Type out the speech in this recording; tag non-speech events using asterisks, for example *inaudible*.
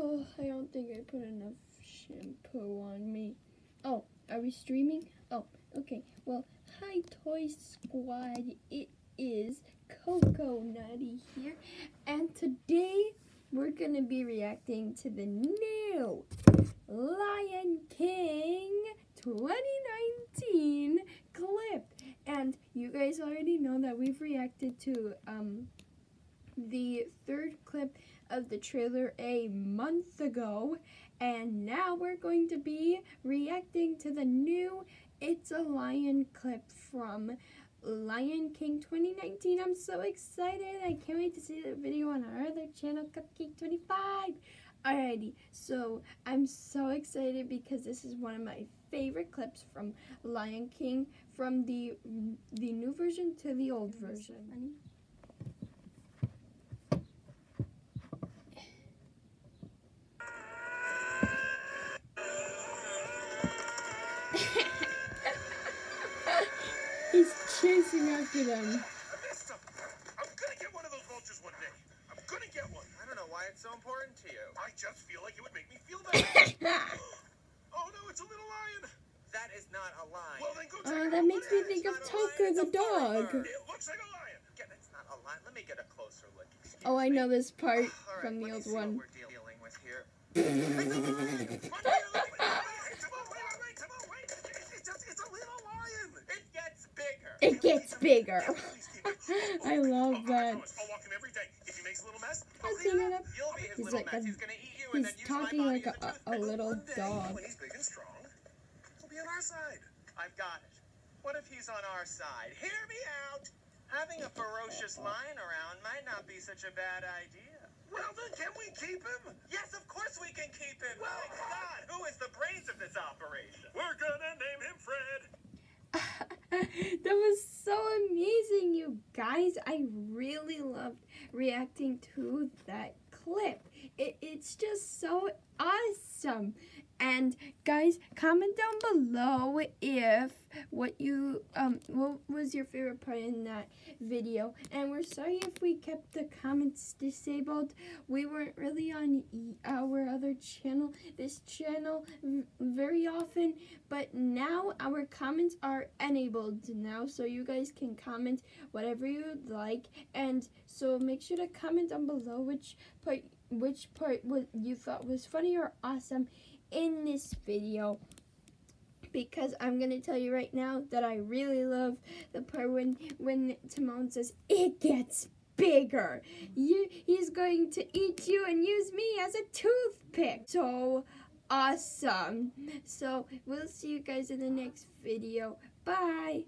Oh, I don't think I put enough shampoo on me. Oh, are we streaming? Oh, okay. Well, hi Toy Squad. It is Coco Nutty here, and today we're gonna be reacting to the new Lion King 2019 clip. And you guys already know that we've reacted to um the third clip of the trailer a month ago, and now we're going to be reacting to the new It's a Lion clip from Lion King 2019. I'm so excited. I can't wait to see the video on our other channel, Cupcake 25. Alrighty, so I'm so excited because this is one of my favorite clips from Lion King from the the new version to the old version. He's chasing after them. I'm gonna get one of those vultures one day. I'm gonna get one. I don't know why it's so important to you. I just feel like it would make me feel better. *laughs* oh no, it's a little lion. That is not a lion. Well then go oh, check Oh, that out. makes me think of not Tucker the dog. It looks like a lion. Again, it's not a lion. Let me get a closer look. Excuse Oh, I me. know this part All right, from the let me old see what one. *laughs* it gets bigger. *laughs* I love that. his He's little like a- he's gonna eat you and he's then use my talking like as a- a little dog. He's big and strong, he'll be on our side. I've got it. What if he's on our side? Hear me out. Having a ferocious lion around might not be such a bad idea. Well then, can we keep him? Yes, of course we can keep him. Well, My God, who is the brains of this operation? Guys. I really loved reacting to that clip. It, it's just so awesome. And guys, comment down below if what you um what was your favorite part in that video. And we're sorry if we kept the comments disabled. We weren't really on our other channel, this channel, very often. But now our comments are enabled now, so you guys can comment whatever you'd like. And so make sure to comment down below which part which part was you thought was funny or awesome in this video because I'm gonna tell you right now that I really love the part when when Timon says it gets bigger. You he's going to eat you and use me as a toothpick. So awesome. So we'll see you guys in the next video. Bye.